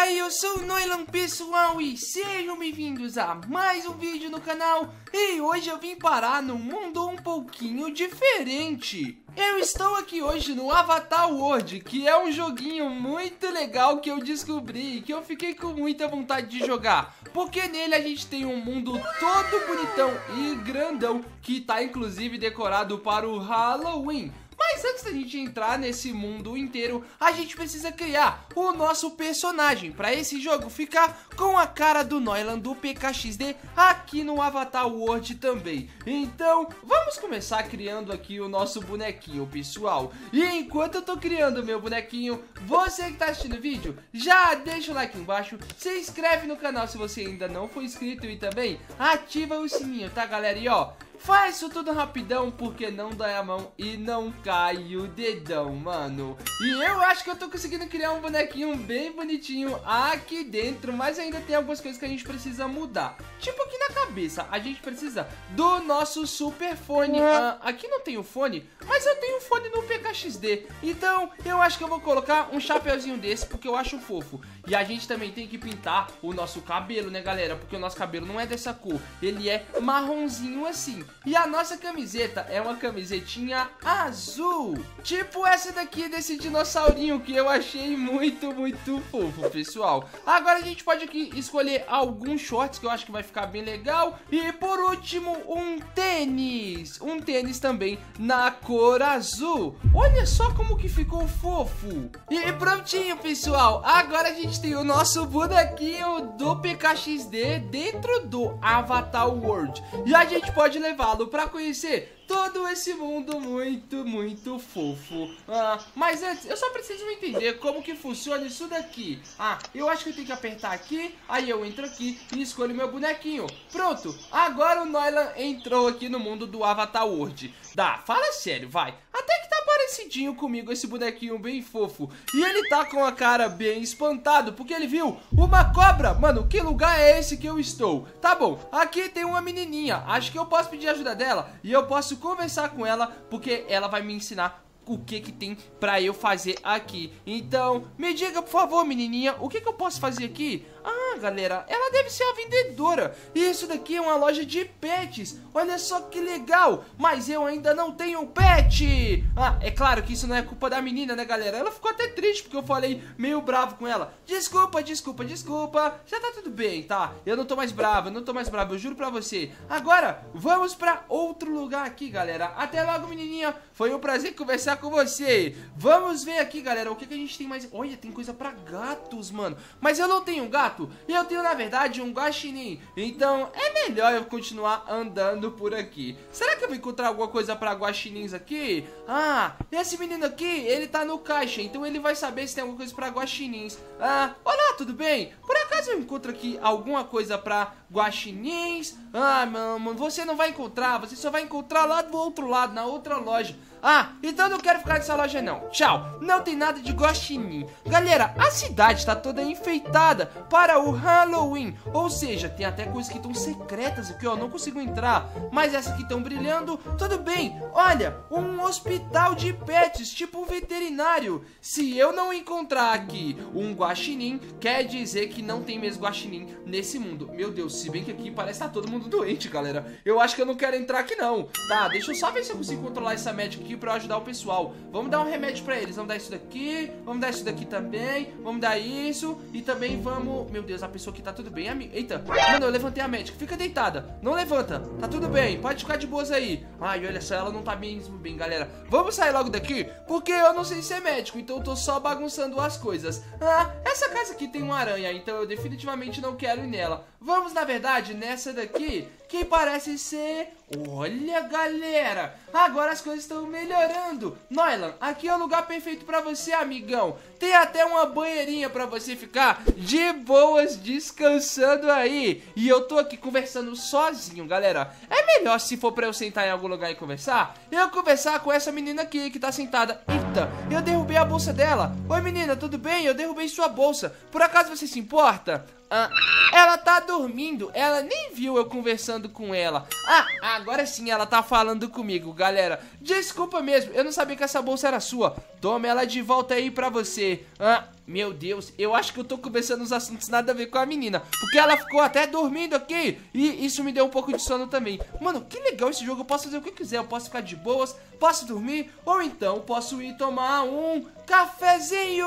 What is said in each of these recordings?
aí, eu sou o Noilan pessoal e sejam bem-vindos a mais um vídeo no canal. E hoje eu vim parar num mundo um pouquinho diferente. Eu estou aqui hoje no Avatar World, que é um joguinho muito legal que eu descobri e que eu fiquei com muita vontade de jogar. Porque nele a gente tem um mundo todo bonitão e grandão que tá inclusive decorado para o Halloween mas antes da gente entrar nesse mundo inteiro, a gente precisa criar o nosso personagem para esse jogo ficar com a cara do Noilan do PKXD aqui no Avatar World também. Então, vamos começar criando aqui o nosso bonequinho, pessoal. E enquanto eu tô criando meu bonequinho, você que tá assistindo o vídeo, já deixa o like embaixo, se inscreve no canal se você ainda não for inscrito e também ativa o sininho, tá galera? E ó, Faz isso tudo rapidão, porque não dói a mão e não cai o dedão, mano. E eu acho que eu tô conseguindo criar um bonequinho bem bonitinho aqui dentro, mas ainda tem algumas coisas que a gente precisa mudar. Tipo aqui na cabeça, a gente precisa do nosso super fone. Ah, aqui não tem o fone, mas eu tenho o fone no PKXD. Então, eu acho que eu vou colocar um chapeuzinho desse, porque eu acho fofo. E a gente também tem que pintar o nosso cabelo, né, galera? Porque o nosso cabelo não é dessa cor, ele é marronzinho assim. E a nossa camiseta é uma camisetinha azul. Tipo essa daqui desse dinossaurinho que eu achei muito, muito fofo, pessoal. Agora a gente pode aqui escolher alguns shorts que eu acho que vai ficar bem legal. E por último, um tênis. Um tênis também na cor azul. Olha só como que ficou fofo. E prontinho, pessoal. Agora a gente tem o nosso bonequinho do PKXD dentro do Avatar World. E a gente pode levar levá-lo para conhecer todo esse mundo muito, muito fofo. Ah, mas antes, eu só preciso entender como que funciona isso daqui. Ah, eu acho que eu tenho que apertar aqui, aí eu entro aqui e escolho meu bonequinho. Pronto, agora o Noilan entrou aqui no mundo do Avatar World. Dá, fala sério, vai. Até que parecidinho comigo esse bonequinho bem fofo. E ele tá com a cara bem espantado, porque ele viu uma cobra. Mano, que lugar é esse que eu estou? Tá bom, aqui tem uma menininha. Acho que eu posso pedir ajuda dela e eu posso conversar com ela, porque ela vai me ensinar o que que tem pra eu fazer aqui. Então, me diga, por favor, menininha, o que que eu posso fazer aqui? Ah, galera, ela deve ser a vendedora. Isso daqui é uma loja de pets. Olha só que legal. Mas eu ainda não tenho pet. Ah, é claro que isso não é culpa da menina, né, galera? Ela ficou até triste porque eu falei meio bravo com ela. Desculpa, desculpa, desculpa. Já tá tudo bem, tá? Eu não tô mais bravo, eu não tô mais bravo, eu juro pra você. Agora, vamos pra outro lugar aqui, galera. Até logo, menininha. Foi um prazer conversar com você. Vamos ver aqui, galera, o que, que a gente tem mais... Olha, tem coisa pra gatos, mano. Mas eu não tenho gato gato eu tenho na verdade um guaxinim. Então é melhor eu continuar andando por aqui. Será que eu vou encontrar alguma coisa para guaxinins aqui? Ah, esse menino aqui, ele tá no caixa, então ele vai saber se tem alguma coisa para guaxinins. Ah, olá, tudo bem? Por acaso eu encontro aqui alguma coisa para guaxinins? Ah, mano, você não vai encontrar, você só vai encontrar lá do outro lado, na outra loja. Ah, então não quero ficar nessa loja não. Tchau. Não tem nada de guaxinim. Galera, a cidade está toda enfeitada para o Halloween. Ou seja, tem até coisas que estão secretas aqui, ó. Não consigo entrar. Mas essas que estão brilhando, tudo bem. Olha, um hospital de pets, tipo um veterinário. Se eu não encontrar aqui um guaxinim, quer dizer que não tem mesmo guaxinim nesse mundo. Meu Deus, se bem que aqui parece estar tá todo mundo doente, galera. Eu acho que eu não quero entrar aqui não. Tá, deixa eu só ver se eu consigo controlar essa médica aqui pra ajudar o pessoal. Vamos dar um remédio pra eles. Vamos dar isso daqui, vamos dar isso daqui também, vamos dar isso e também vamos... Meu Deus, a pessoa aqui tá tudo bem, amigo. Eita, mano, eu levantei a médica. Fica deitada, não levanta. Tá tudo bem, pode ficar de boas aí. Ai, olha só, ela não tá mesmo bem, galera. Vamos sair logo daqui, porque eu não sei ser médico, então eu tô só bagunçando as coisas. Ah, essa casa aqui tem uma aranha, então eu definitivamente não quero ir nela. Vamos, na verdade, nessa daqui, que parece ser... Olha, galera, agora as coisas estão melhorando. Noilan, aqui é o lugar perfeito pra você, amigão. Tem até uma banheirinha pra você ficar de boas descansando aí. E eu tô aqui conversando sozinho, galera. É melhor se for pra eu sentar em algum lugar e conversar, eu conversar com essa menina aqui que tá sentada. Eita, eu derrubei a bolsa dela. Oi, menina, tudo bem? Eu derrubei sua bolsa. Por acaso você se importa? Ah, ela tá dormindo, ela nem viu eu conversando com ela. Ah, agora sim ela tá falando comigo, galera. Desculpa mesmo, eu não sabia que essa bolsa era sua. Toma ela de volta aí pra você. Ah, meu Deus, eu acho que eu tô conversando uns assuntos nada a ver com a menina. Porque ela ficou até dormindo aqui. E isso me deu um pouco de sono também. Mano, que legal esse jogo. Eu posso fazer o que quiser. Eu posso ficar de boas, posso dormir. Ou então posso ir tomar um cafezinho.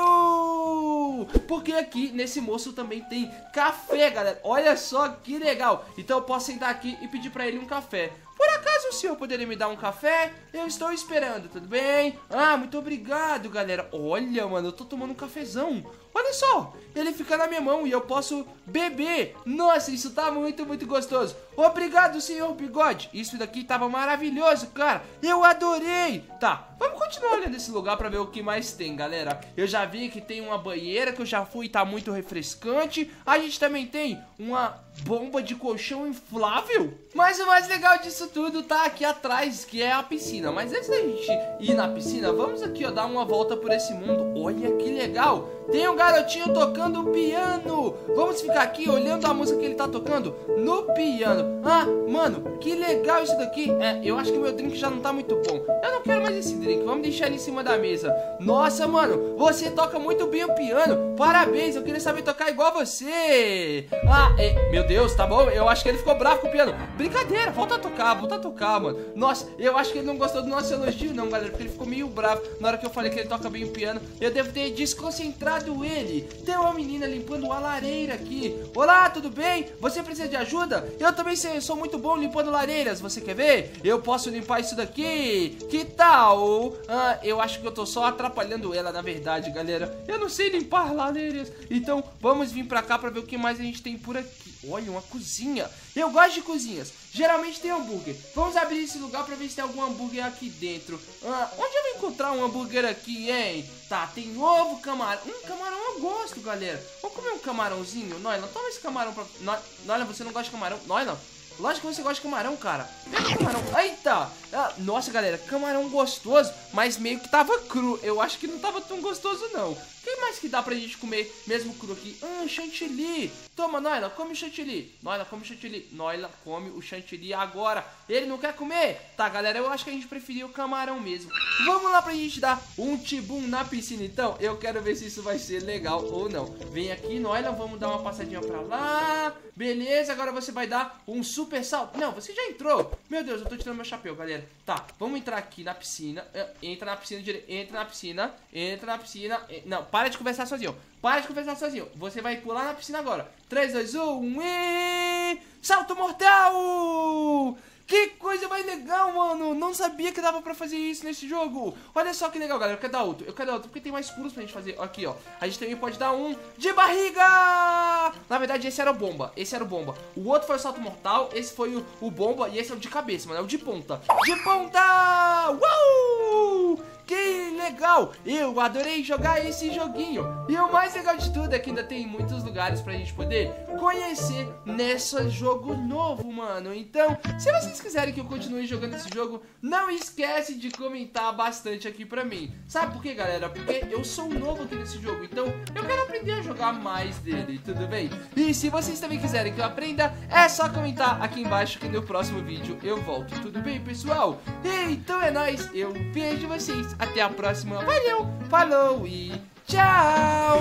Porque aqui nesse moço também tem café, galera. Olha só que legal. Então eu posso sentar aqui e pedir pra ele um café. Por acaso o senhor poderia me dar um café? Eu estou esperando, tudo bem? Ah, muito obrigado, galera. Olha, mano, eu tô tomando um cafezão. Olha só, ele fica na minha mão e eu posso beber. Nossa, isso tá muito, muito gostoso. Obrigado, senhor Bigode. Isso daqui tava maravilhoso, cara. Eu adorei. Tá, vamos continuar olhando esse lugar pra ver o que mais tem, galera. Eu já vi que tem uma banheira que eu já fui e tá muito refrescante. A gente também tem uma bomba de colchão inflável. Mas o mais legal disso tudo tá aqui atrás, que é a piscina. Mas antes da gente ir na piscina, vamos aqui, ó, dar uma volta por esse mundo. Olha que legal. Tem um garotinho tocando piano. Vamos ficar aqui olhando a música que ele tá tocando no piano. Ah, mano, que legal isso daqui. É, eu acho que meu drink já não tá muito bom. Eu não quero mais esse drink. Vamos deixar ele em cima da mesa. Nossa, mano, você toca muito bem o piano. Parabéns, eu queria saber tocar igual você. Ah, é, meu Deus, tá bom? Eu acho que ele ficou bravo com o piano. Brincadeira, volta a tocar, volta a tocar, mano. Nossa, eu acho que ele não gostou do nosso elogio, não, galera. Porque ele ficou meio bravo na hora que eu falei que ele toca bem o piano. Eu devo ter desconcentrado ele. Tem uma menina limpando a lareira aqui. Olá, tudo bem? Você precisa de ajuda? Eu também sou muito bom limpando lareiras. Você quer ver? Eu posso limpar isso daqui. Que tal? Ah, eu acho que eu tô só atrapalhando ela, na verdade, galera. Eu não sei limpar lareiras. Então, vamos vir pra cá pra ver o que mais a gente tem por aqui. Olha, uma cozinha. Eu gosto de cozinhas. Geralmente tem hambúrguer. Vamos abrir esse lugar pra ver se tem algum hambúrguer aqui dentro. Ah, onde eu vou encontrar um hambúrguer aqui, hein? Tá, tem ovo, camarão. Um camarão eu gosto, galera. Vamos comer um camarãozinho? Noila, toma esse camarão pra... Noila, você não gosta de camarão? Noila, Lógico que você gosta de camarão, cara. Pega camarão. Eita! Ah, nossa, galera, camarão gostoso, mas meio que tava cru. Eu acho que não tava tão gostoso, não. Quem mais que dá pra gente comer mesmo cru aqui? Ah, chantilly. Toma, Noila, come o chantilly. Noila, come o chantilly. Noila, come o chantilly agora. Ele não quer comer? Tá, galera, eu acho que a gente preferiu o camarão mesmo. Vamos lá pra gente dar um tibum na piscina, então. Eu quero ver se isso vai ser legal ou não. Vem aqui, Noila, vamos dar uma passadinha pra lá. Beleza, agora você vai dar um super salto. Não, você já entrou. Meu Deus, eu tô tirando meu chapéu, galera. Tá, vamos entrar aqui na piscina. Eh, entra na piscina, entra na piscina, entra na piscina. Não, para de conversar sozinho. Para de conversar sozinho. Você vai pular na piscina agora. 3, 2, 1 e... Salto mortal! Que coisa mais legal, mano. Não sabia que dava pra fazer isso nesse jogo. Olha só que legal, galera. Eu quero dar outro. Eu quero dar outro porque tem mais pulos pra gente fazer. Aqui, ó. A gente também pode dar um de barriga. Na verdade, esse era o bomba. Esse era o bomba. O outro foi o salto mortal. Esse foi o, o bomba. E esse é o de cabeça, mano. É o de ponta. De ponta! Uau! Que legal! Eu adorei jogar esse joguinho. E o mais legal de tudo é que ainda tem muitos lugares pra gente poder conhecer nesse jogo novo, mano. Então, se vocês quiserem que eu continue jogando esse jogo, não esquece de comentar bastante aqui pra mim. Sabe por quê, galera? Porque eu sou novo aqui nesse jogo, então eu quero aprender a jogar mais dele, tudo bem? E se vocês também quiserem que eu aprenda, é só comentar aqui embaixo que no próximo vídeo eu volto, tudo bem, pessoal? Então é nóis, eu vejo vocês até a próxima. Valeu, falou e tchau!